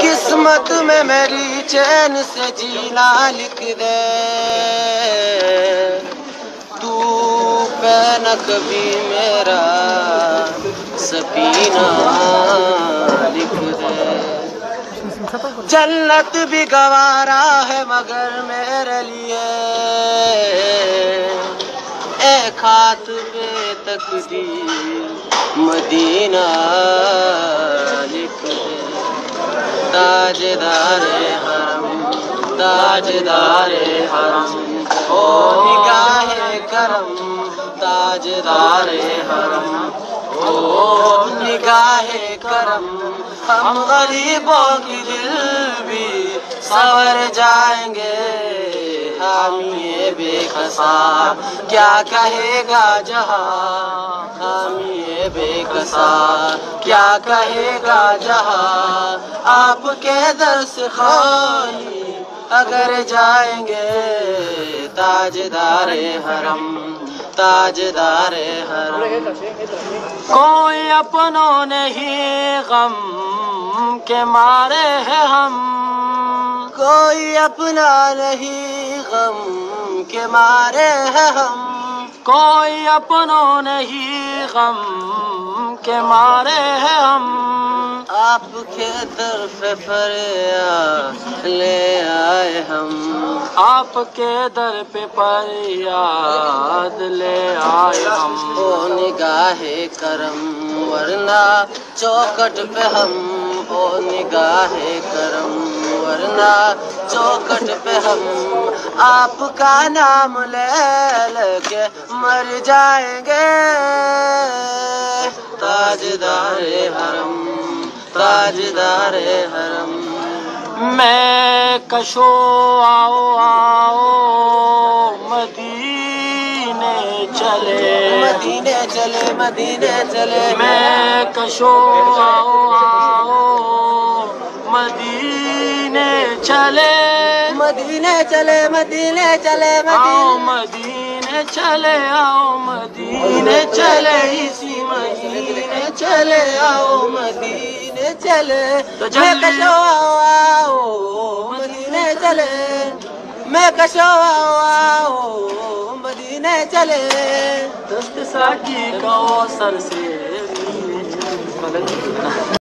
قسمت میں میری چین سے جینا لکھ دے۔ تو پہ نہ کبھی میرا سفینہ لکھ دے۔ جنت بھی گوارا ہے مگر میرے لیے۔ اے خات پہ تقدیر مدینہ لکھ دے تاجدار حرم تاجدار حرم او نگاہ کرم، تاجدار حرم او نگاہ کرم، ہم غریبوں کی دل بھی سور جائیں گے حامی بے کسا کیا کہے گا جہاں؟ حامی بے کسا کیا کہے گا جہاں؟ آپ کے در سے خواہی اگر جائیں گے، تاجدار حرم تاجدار حرم۔ کوئی اپنوں نہیں غم کے مارے ہیں ہم۔ کوئی اپنا نہیں، غم کے مارے ہیں ہم۔ کوئی اپنوں نہیں، غم کے مارے ہیں ہم۔ آپ کے طرف فریاد لے آئے ہم۔ آپ کے در پہ فریاد لے آئے ہم۔ او نگاہ کرم، ورنہ چوکٹ پہ ہم۔ او نگاہ کرم ورنہ چوکٹ پہ ہم آپ کا نام لے کے مر جائیں گے۔ تاجدار حرم تاجدار حرم۔ میں کشو آؤ آؤ مدینے چلے۔ مدینے چلے مدینے چلے۔ میں کشو آؤ آؤ۔ چلے۔ مدینے چلے مدینے چلے آؤ مدینے چلے آؤ مدینے چلے۔ اسی مدینے چلے آؤ مدینے چلے۔ میں کشو آؤ مدینے چلے۔ میں کشو آؤ مدینے چلے۔ دست ساکی کو سر سے۔